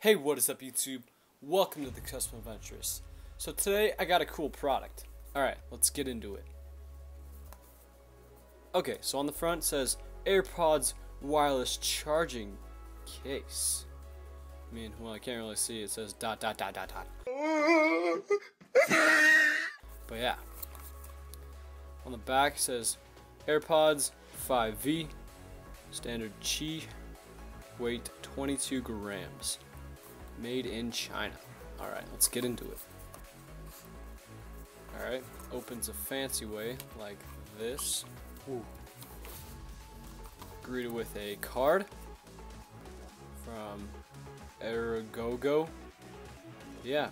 Hey, what is up YouTube? Welcome to the Custom Adventurist. So today I got a cool product. Alright, let's get into it. Okay, so on the front says AirPods wireless charging case. I mean, well, I can't really see. It says dot dot dot dot dot. but yeah. On the back says AirPods 5V, standard Qi, weight 22 grams, made in China. Alright, let's get into it. Alright, opens a fancy way like this. Ooh. Greeted with a card from Eragogo. Yeah,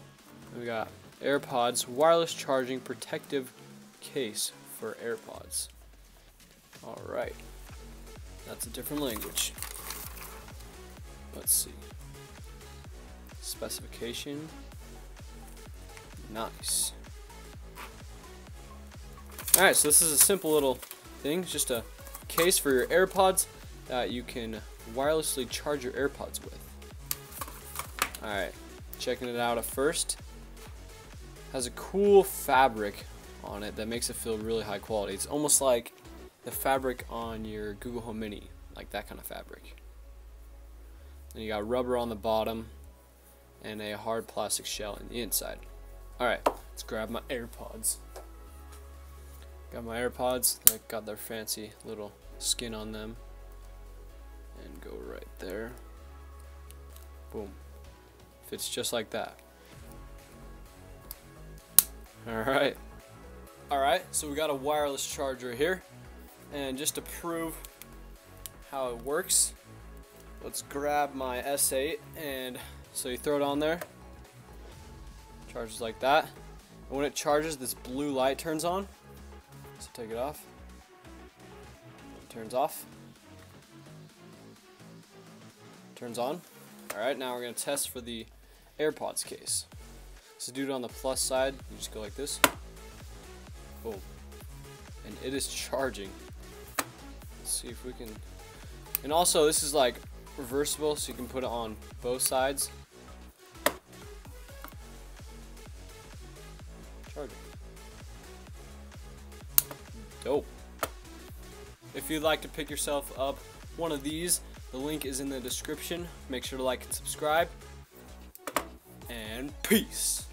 we got AirPods wireless charging protective case for AirPods. Alright, that's a different language. Let's see. Specification. Nice. Alright, so this is a simple little thing, it's just a case for your AirPods that you can wirelessly charge your AirPods with. Alright, checking it out at first. Has a cool fabric on it that makes it feel really high quality. It's almost like the fabric on your Google Home Mini, like that kind of fabric. Then you got rubber on the bottom and a hard plastic shell in the inside. Alright, let's grab my AirPods. Got my AirPods, they got their fancy little skin on them. And go right there. Boom. Fits just like that. Alright. Alright, so we got a wireless charger here. And just to prove how it works, let's grab my S8 and so you throw it on there. Charges like that. And when it charges, this blue light turns on. So take it off. It turns off. Turns on. Alright, now we're to test for the AirPods case. So do it on the plus side. You just go like this. Boom. And it is charging. Let's see if we can... And also, this is like reversible, so you can put it on both sides. Charging. Dope. If you'd like to pick yourself up one of these, the link is in the description. Make sure to like and subscribe. And peace.